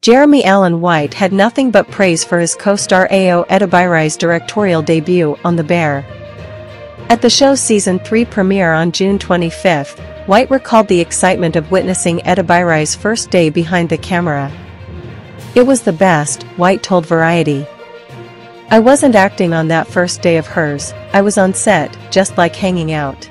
Jeremy Allen White had nothing but praise for his co-star Ayo Edebiri's directorial debut on The Bear. At the show's season 3 premiere on June 25, White recalled the excitement of witnessing Edebiri's first day behind the camera. It was the best, White told Variety. I wasn't acting on that first day of hers, I was on set, just like hanging out.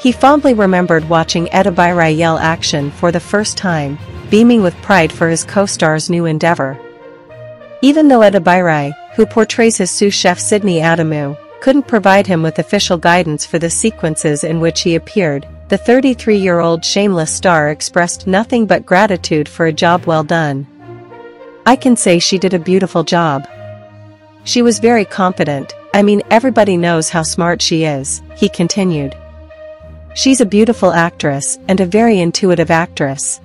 He fondly remembered watching Edebiri yell action for the first time, beaming with pride for his co-star's new endeavor. Even though Edebiri, who portrays his sous chef Sydney Adamu, couldn't provide him with official guidance for the sequences in which he appeared, the 33-year-old shameless star expressed nothing but gratitude for a job well done. I can say she did a beautiful job. She was very competent, I mean everybody knows how smart she is, he continued. She's a beautiful actress and a very intuitive actress.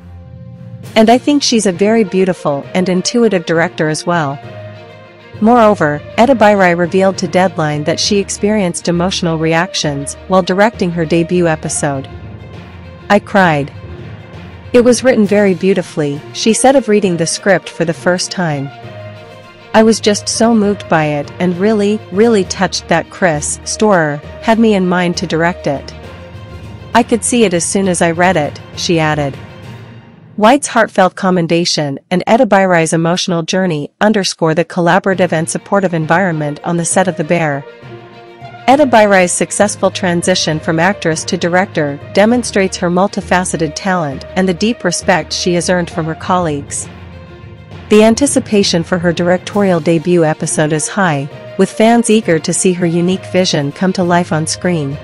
And I think she's a very beautiful and intuitive director as well. Moreover, Edebiri revealed to Deadline that she experienced emotional reactions while directing her debut episode. I cried. It was written very beautifully, she said of reading the script for the first time. I was just so moved by it and really, really touched that Chris Storer had me in mind to direct it. I could see it as soon as I read it, she added. White's heartfelt commendation and Edebiri's emotional journey underscore the collaborative and supportive environment on the set of The Bear. Edebiri's successful transition from actress to director demonstrates her multifaceted talent and the deep respect she has earned from her colleagues. The anticipation for her directorial debut episode is high, with fans eager to see her unique vision come to life on screen.